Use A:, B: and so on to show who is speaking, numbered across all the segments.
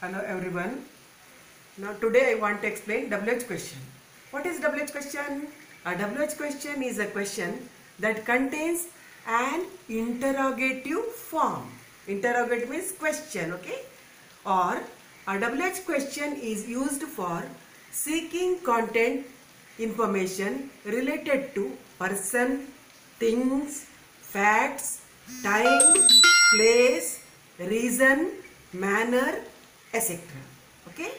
A: Hello everyone. Now today I want to explain WH question. What is WH question? A WH question is a question that contains an interrogative form. Interrogative means question, okay? Or a WH question is used for seeking content information related to person, things, facts, time, place, reason, manner, etc. Okay?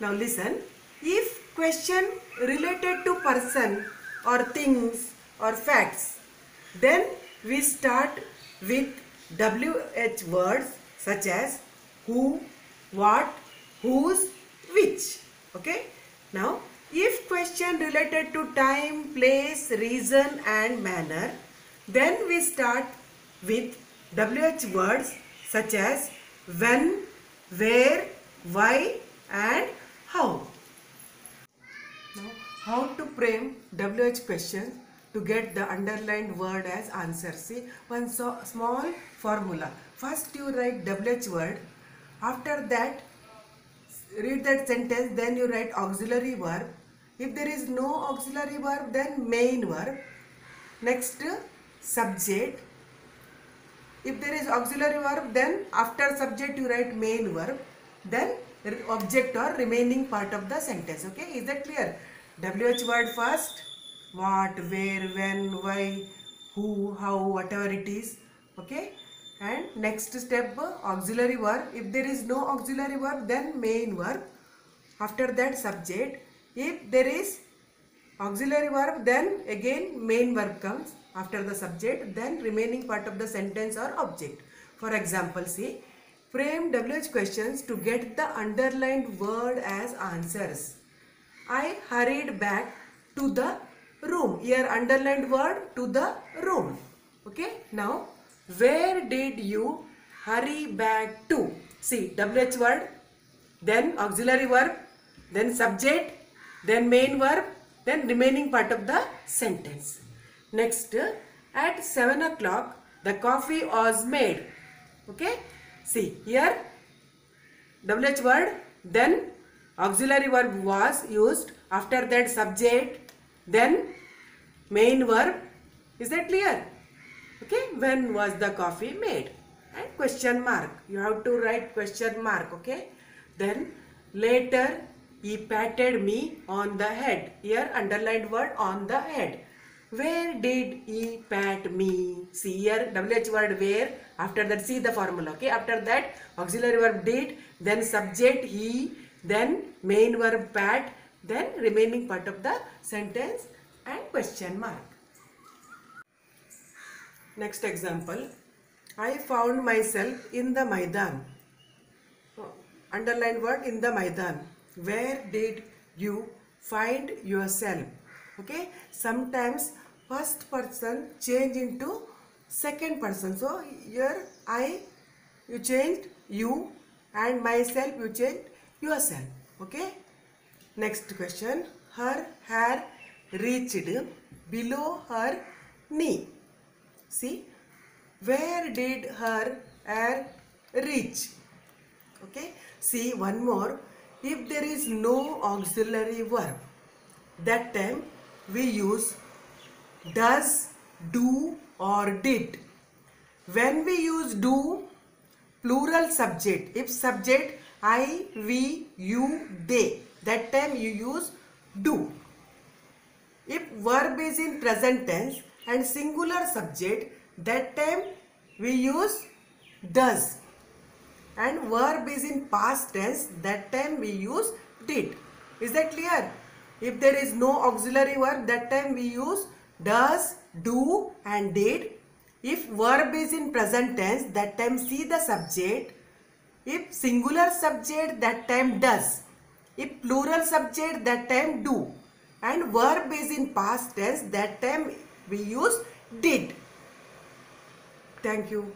A: Now listen. If question related to person or things or facts, then we start with WH words such as who, what, whose, which. Okay? Now, if question related to time, place, reason and manner, then we start with WH words such as when, where, why and how. Now, how to frame WH question to get the underlined word as answer. See, one so small formula. First you write WH word. After that, read that sentence. Then you write auxiliary verb. If there is no auxiliary verb, then main verb. Next, subject. If there is auxiliary verb, then after subject you write main verb. Then object or remaining part of the sentence. Okay, is that clear? WH word first. What, where, when, why, who, how, whatever it is. Okay. And next step auxiliary verb. If there is no auxiliary verb, then main verb. After that subject. If there is auxiliary verb then again main verb comes after the subject then remaining part of the sentence or object. For example see frame wh questions to get the underlined word as answers. I hurried back to the room. Here underlined word to the room. Okay? Now where did you hurry back to? See wh word then auxiliary verb, then subject, then main verb, then remaining part of the sentence. Next, at 7 o'clock, the coffee was made. Okay? See, here, WH word, then auxiliary verb was used, after that subject, then main verb. Is that clear? Okay, when was the coffee made? And question mark. You have to write question mark. Okay. Then later he patted me on the head. Here underlined word on the head. Where did he pat me? See here WH word where. After that see the formula. Okay. After that auxiliary verb did. Then subject he. Then main verb pat. Then remaining part of the sentence and question mark. Next example. I found myself in the Maidan. Oh, Underline word in the Maidan. Where did you find yourself? Okay. Sometimes first person change into second person. So here I you changed you and myself you changed yourself. Okay. Next question. Her hair reached below her knee. See, where did her hair reach? Okay, see one more. If there is no auxiliary verb, that time we use does, do, or did. When we use do, plural subject. If subject I, we, you, they, that time you use do. If verb is in present tense and singular subject, that time we use does. And verb is in past tense, that time we use did. Is that clear? If there is no auxiliary verb, that time we use does, do and did. If verb is in present tense, that time see the subject. If singular subject, that time does. If plural subject, that time do. And verb is in past tense, that time we use did. Thank you.